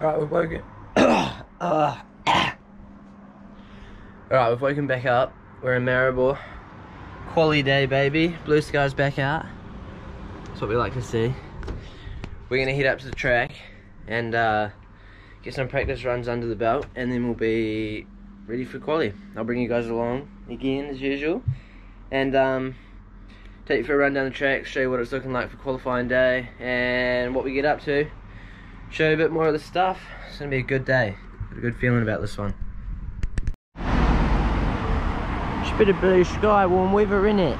Alright, we've woken. uh, Alright, we've woken back up. We're in Maribor. Quality day, baby. Blue skies back out. That's what we like to see. We're gonna head up to the track and uh, get some practice runs under the belt, and then we'll be ready for quali. I'll bring you guys along again as usual, and um, take you for a run down the track, show you what it's looking like for qualifying day, and what we get up to. Show you a bit more of the stuff. It's gonna be a good day. Got a good feeling about this one. Just a bit of blue sky, warm weather in it.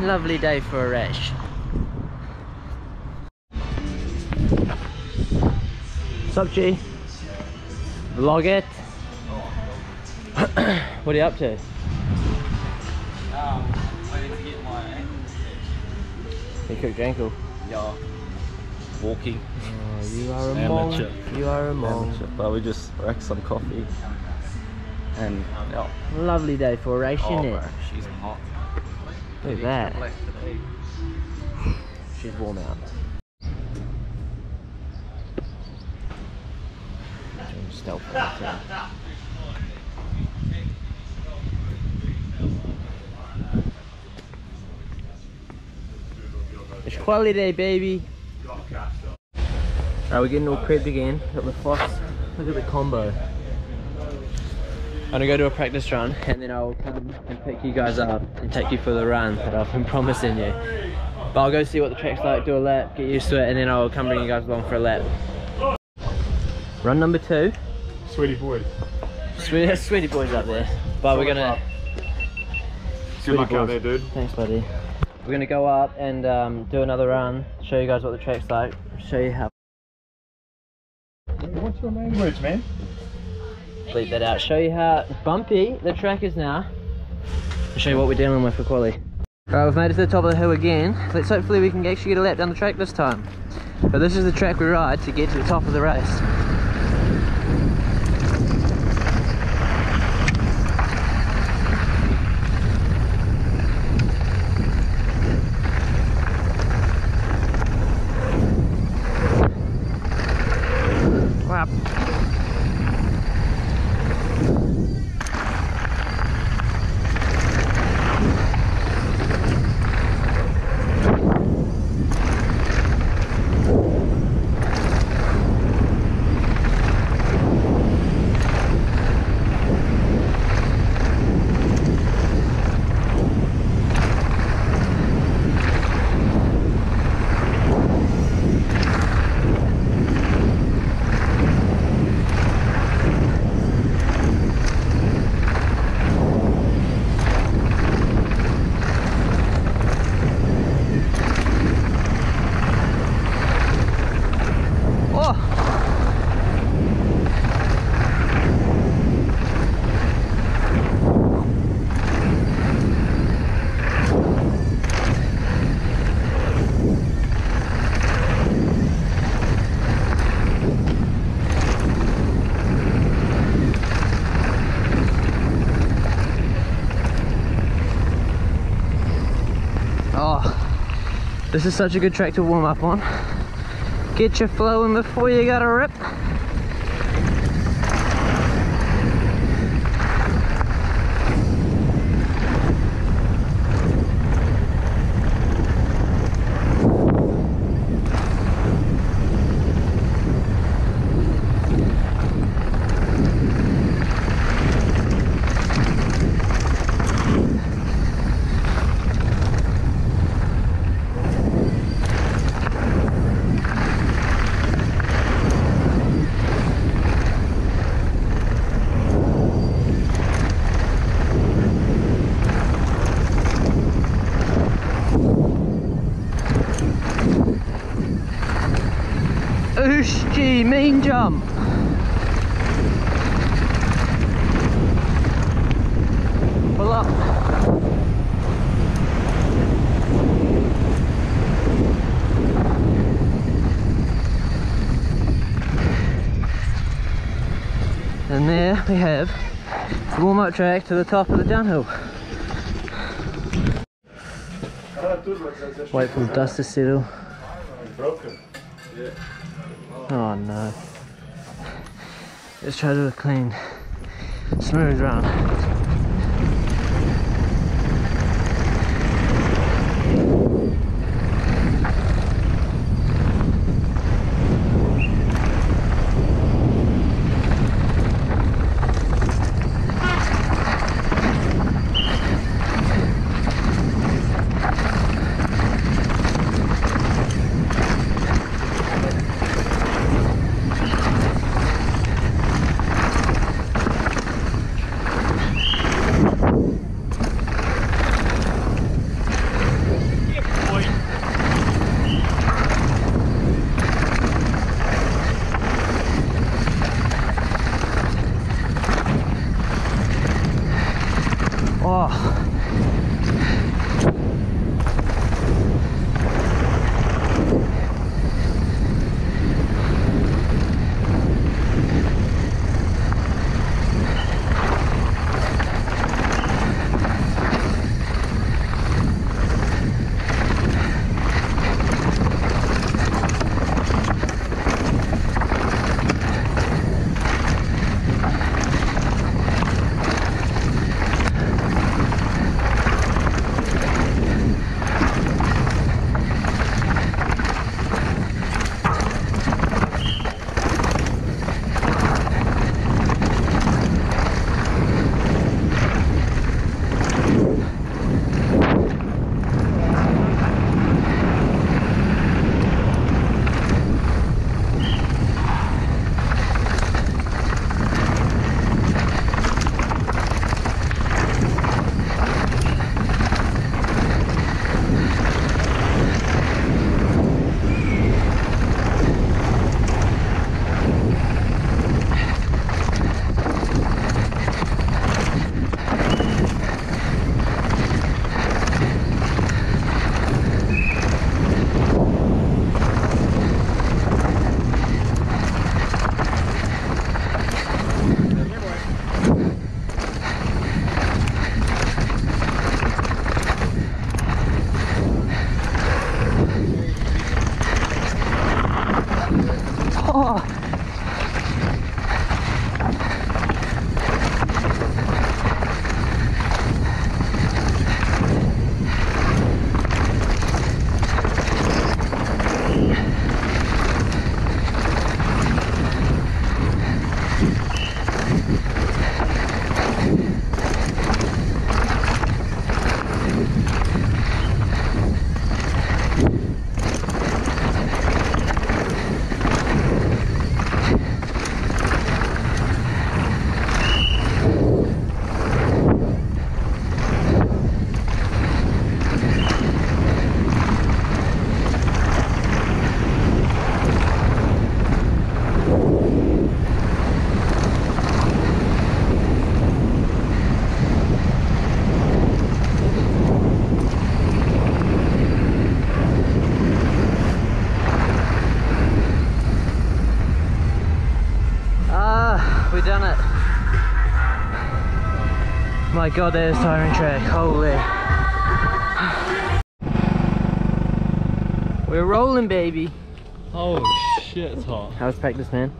Lovely day for a rash. What's up, G? Vlog it. what are you up to? Um, waiting to get my ankle You cooked your ankle. Yeah. Walking. Oh, you are a Amateur. monk. You are a monk. But we just wrecked some coffee. And yeah. Lovely day for a race, Oh, it? bro, she's hot. Look at that. She's warm out. Stealth. It's quality day, baby. We're getting all prepped again. Got the Fox. Look at the combo. I'm gonna go to a practice run and then I'll come and pick you guys up and take you for the run that I've been promising you. But I'll go see what the track's like, do a lap, get used to it, and then I'll come bring you guys along for a lap. Run number two. Sweetie boy. Sweetie, sweetie boys up there. But we're gonna. Good luck Sweetie out boys. there, dude. Thanks, buddy. We're gonna go up and um, do another run, show you guys what the track's like, show you how. What's your language, man? Bleep that out. Show you how bumpy the track is now. I'll show you what we're dealing with for quali. Alright, we've made it to the top of the hill again. Let's hopefully we can actually get a lap down the track this time. But this is the track we ride to get to the top of the race. This is such a good track to warm up on. Get you flowing before you gotta rip. Gee, mean jump. Pull up. And there we have the warm-up track to the top of the downhill. Wait for the dust to settle. Broken. Yeah. Oh no. Let's try to do a clean, smooth run. My god, there's tiring track. Holy. We're rolling, baby. Oh shit, it's hot. How's practice, man?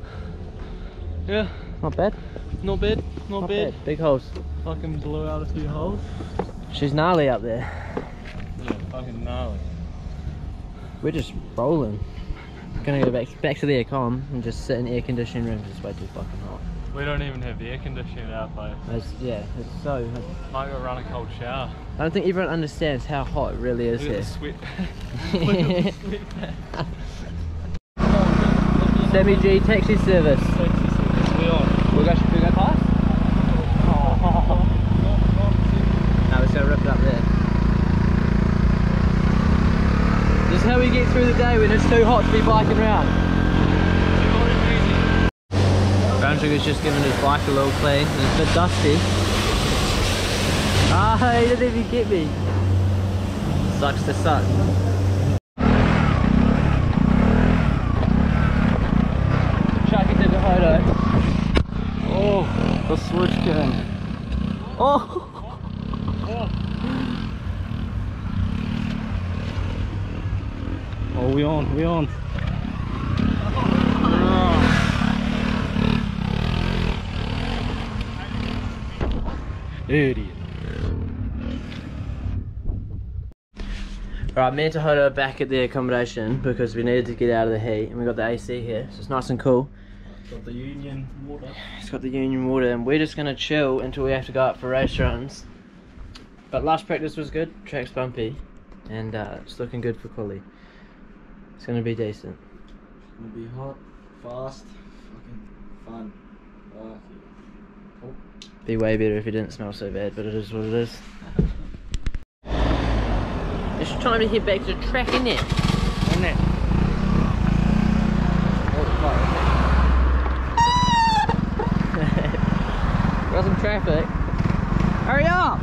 Yeah, Not bad. not bad, not, bad. Big holes. Fucking blew out a few holes. She's gnarly up there. Yeah, fucking gnarly. We're just rolling. Gonna go back back to the aircon and just sit in air conditioning rooms. It's way too fucking hot. We don't even have the air conditioning at our place. It's, yeah, it's so. Might go run a cold shower. I don't think everyone understands how hot it really is Look at the here. sweat. Look at the sweat patch. Sammie G taxi service. We on. We go, should we go past? No, we're just gonna rip it up there. This is how we get through the day when it's too hot to be biking around. Brown Sugar's just giving his bike a little clean. It's a bit dusty. Ah, he didn't even get me. Sucks to suck. Chuck it to the photo. Oh, the switch cam. Oh! Oh, we on, we on. Idiot. Right, me and Tahota are back at the accommodation because we needed to get out of the heat and we got the AC here, so it's nice and cool. Got the Union water. It's got the Union water and we're just gonna chill until we have to go up for race runs. But last practice was good, track's bumpy, and uh, it's looking good for quali. It's gonna be decent. It's gonna be hot, fast, fucking fun. Fuck Be way better if it didn't smell so bad, but it is what it is. It's time to head back to the track, isn't it? Isn't it? Got some traffic. Hurry up!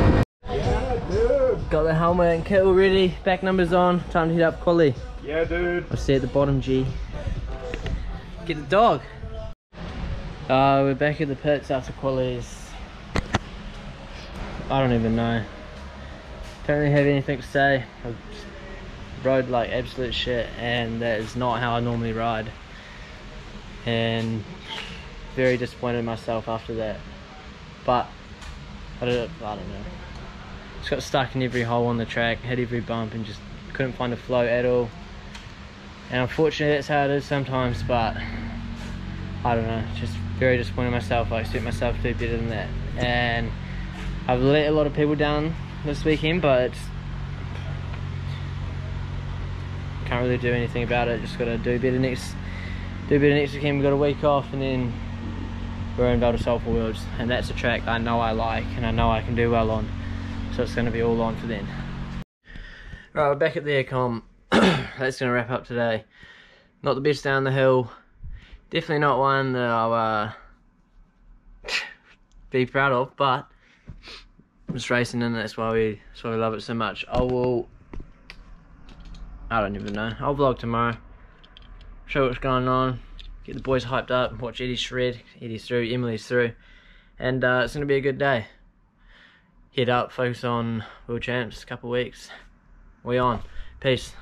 Got the helmet and kit all ready, back numbers on, time to hit up quali. Yeah, dude. I'll see you at the bottom, G. Get the dog. Uh, we're back at the pits after qualies. I don't even know. Don't really have anything to say. I rode like absolute shit and that is not how I normally ride. And very disappointed in myself after that. But I don't, I don't know. Just got stuck in every hole on the track, hit every bump and just couldn't find a flow at all. And unfortunately that's how it is sometimes, but I don't know, just very disappointed in myself. I expect myself to do better than that. And I've let a lot of people down this weekend, but can't really do anything about it. Just gotta do better next do better next weekend. We've got a week off and then we're in Val di Sole for Worlds. And that's a track I know I like and I know I can do well on. So it's gonna be all on for then. Right, we're back at the aircom. That's gonna wrap up today. Not the best down the hill. Definitely not one that I'll uh, be proud of, but I'm just racing and that's why we that's why we love it so much. I will I don't even know. I'll vlog tomorrow. Show what's going on. Get the boys hyped up, watch Eddie shred. Eddie's through, Emily's through. And uh, it's gonna be a good day. Head up, focus on World Champs, couple weeks. We on. Peace.